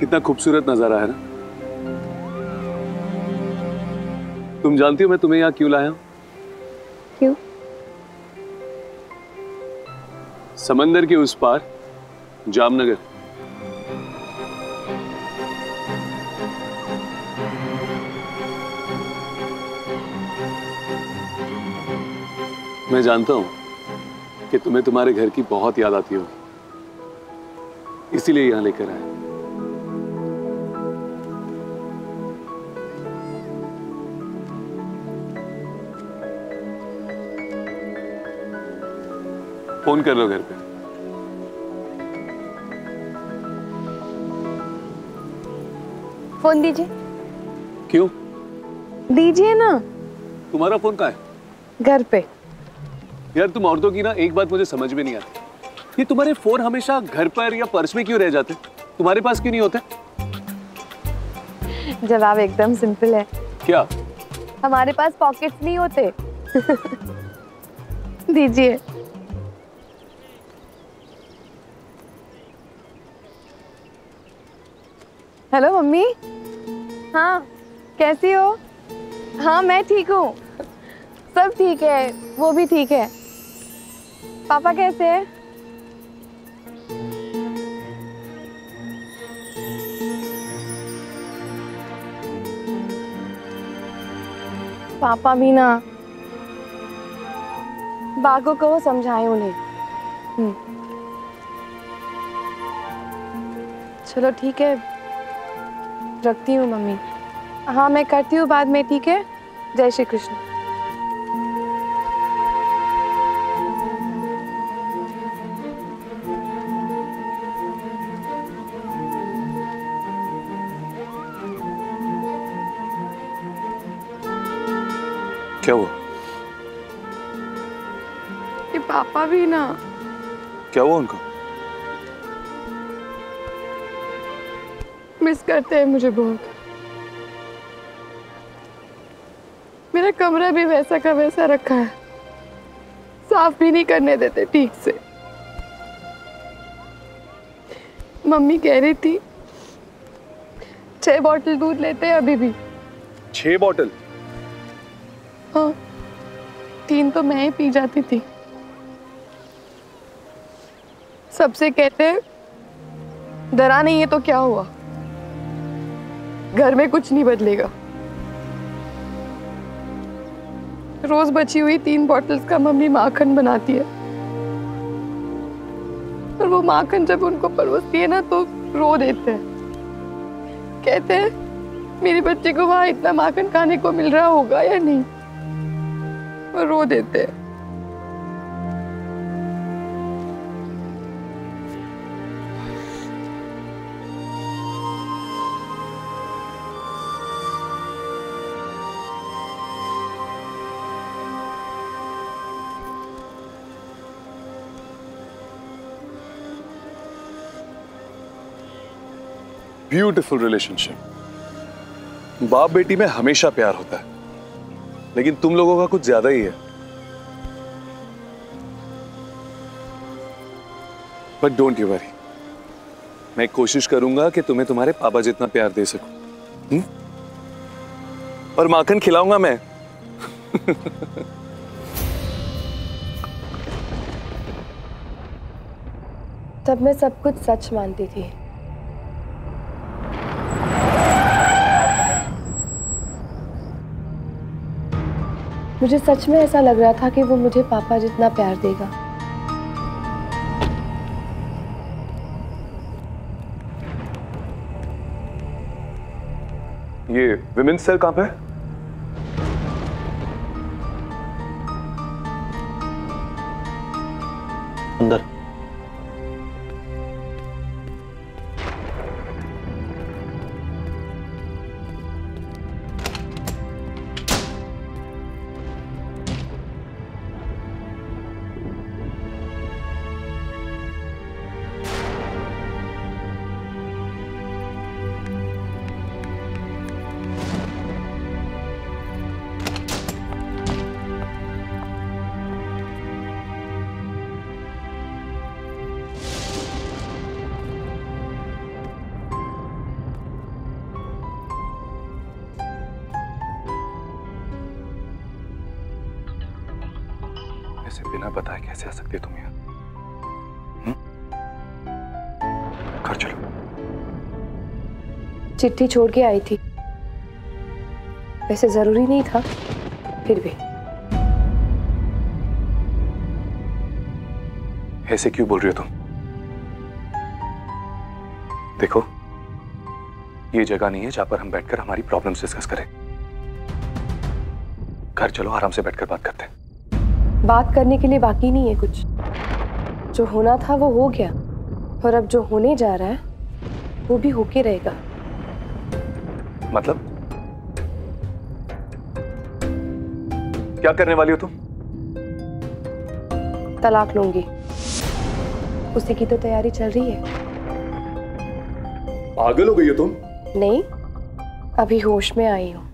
कितना खूबसूरत नज़ारा है ना? तुम जानती हो मैं तुम्हें यहाँ क्यों लाया हूँ? क्यों? समंदर के उस पार जामनगर। मैं जानता हूँ कि तुम्हें तुम्हारे घर की बहुत याद आती हो इसीलिए यहाँ लेकर आया। फ़ोन कर लो घर पे? फ़ोन दीजिए। क्यों? दीजिए ना। तुम्हारा फ़ोन कहाँ है? घर पे। यार तुम औरतों की ना एक बात मुझे समझ में नहीं आती। ये तुम्हारे फ़ोन हमेशा घर पर या पर्स में क्यों रह जाते तुम्हारे पास क्यों नहीं होते? जवाब एकदम सिंपल है। क्या? हमारे पास पॉकेट्स नहीं होते। दीजिए। हेलो मम्मी? हाँ। कैसी हो? हाँ मैं ठीक हूँ। सब ठीक है वो भी ठीक है। पापा कैसे हैं? पापा भी ना बागों को वो समझाए उन्हें। हम्म। चलो ठीक है रखती हूँ मम्मी। हाँ मैं करती हूँ बाद में ठीक है? जय श्री कृष्ण। क्या हुआ? ये पापा भी ना। क्या हुआ उनको? मिस करते हैं मुझे बहुत। मेरा कमरा भी वैसा का वैसा रखा है। साफ़ भी नहीं करने देते ठीक से। मम्मी कह रही थी छह बॉटल दूध लेते हैं अभी भी। छह बॉटल हाँ तीन तो मैं ही पी जाती थी। सबसे कहते हैं डरा नहीं है तो क्या हुआ? घर में कुछ नहीं बदलेगा। रोज बची हुई तीन बॉटल्स का मम्मी माखन बनाती है। और वो माखन जब उनको परोसती है ना तो रो देते हैं। कहते हैं, मेरे बच्चे को वहाँ इतना माखन खाने को मिल रहा होगा या नहीं? वो रो देते हैं। Beautiful relationship. बाप बेटी में हमेशा प्यार होता है, लेकिन तुम लोगों का कुछ ज़्यादा ही है। बट डोंट यू वरी मैं कोशिश करूँगा कि तुम्हें तुम्हारे पापा जितना प्यार दे सकूँ। हुँ? और माखन खिलाऊँगा मैं। तब मैं सब कुछ सच मानती थी। मुझे सच में ऐसा लग रहा था कि वो मुझे पापा जितना प्यार देगा। ये विमेंस सेल कहाँ पे है? अंदर। बिना बताए कैसे आ सकते तुम यहाँ? हम्म? घर चलो। चिट्ठी छोड़ के आई थी। वैसे ज़रूरी नहीं था फिर भी। ऐसे क्यों बोल रही हो तुम? देखो ये जगह नहीं है जहाँ पर हम बैठकर हमारी प्रॉब्लम्स डिस्कस करें। घर चलो आराम से बैठकर बात करते हैं। बात करने के लिए बाकी नहीं है कुछ। जो होना था वो हो गया। और अब जो होने जा रहा है वो भी होके रहेगा। मतलब? क्या करने वाली हो तुम? तलाक लूँगी। उसी की तो तैयारी चल रही है। पागल हो गई हो तुम? नहीं अभी होश में आई हूँ।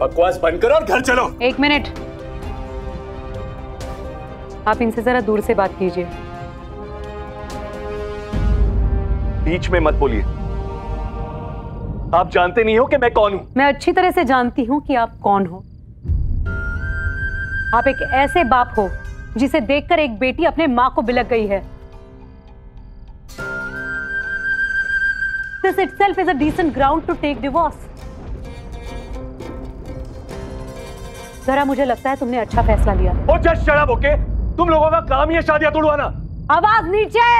बकवास बंद करो और घर चलो। एक मिनट। आप इनसे जरा दूर से बात कीजिए। बीच में मत बोलिए। आप जानते नहीं हो कि मैं कौन हूँ। मैं अच्छी तरह से जानती हूँ कि आप कौन हो। आप एक ऐसे बाप हो जिसे देखकर एक बेटी अपने माँ को बिलक गई है। This itself is a decent ground to take divorce. जरा मुझे लगता है तुमने अच्छा फैसला लिया। Oh just shut up okay तुम लोगों का काम ही है शादियाँ तोड़वाना आवाज़ नीचे!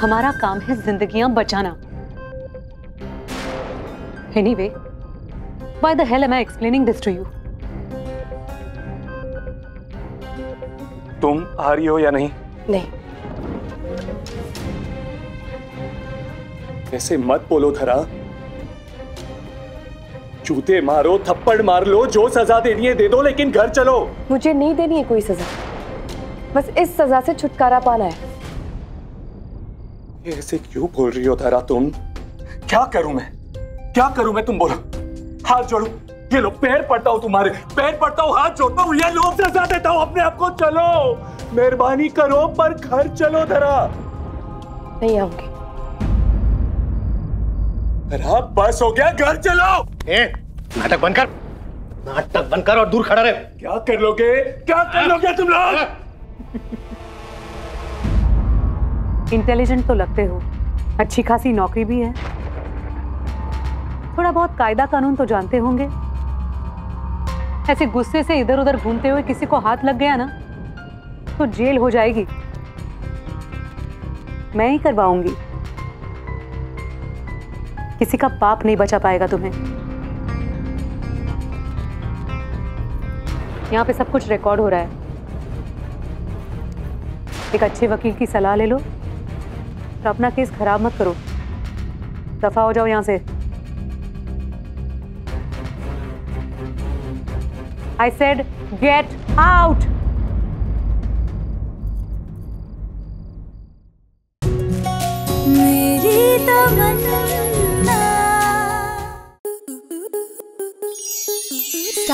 हमारा काम है जिंदगियाँ बचाना। Anyway why the hell am I explaining this to you? तुम आ रही हो या नहीं? नहीं। ऐसे मत बोलो धरा। जूते मारो थप्पड़ मार लो जो सजा देनी है दे दो लेकिन घर चलो। मुझे नहीं देनी है कोई सजा। बस इस सजा से छुटकारा पाना है। ये ऐसे क्यों बोल रही हो धरा तुम? क्या करूँ मैं? क्या करूँ मैं तुम बोलो? हाथ जोड़ो। ये लो पैर पड़ता हूँ तुम्हारे। पैर पड़ता हूँ हाथ जोड़ता हूँ। ये लो सजा देता हूँ अपने आप को। चलो। मेहरबानी करो पर घर चलो धरा। नहीं आऊँगी। धरा बस हो गया घर चलो ए, नाटक बंद कर। नाटक बंद कर और दूर खड़ा रहे। क्या कर लोगे? क्या कर लोगे तुम लोग? इंटेलिजेंट तो लगते हो अच्छी खासी नौकरी भी है। थोड़ा बहुत कायदा कानून तो जानते होंगे। ऐसे गुस्से से इधर उधर घूमते हुए किसी को हाथ लग गया ना तो जेल हो जाएगी। मैं ही करवाऊँगी। किसी का पाप नहीं बचा पाएगा तुम्हें। यहाँ पे सब कुछ रिकॉर्ड हो रहा है। एक अच्छे वकील की सलाह ले लो। और अपना केस खराब मत करो। दफ़ा हो जाओ यहाँ से। आई सेड गेट आउट मेरी तमन्ना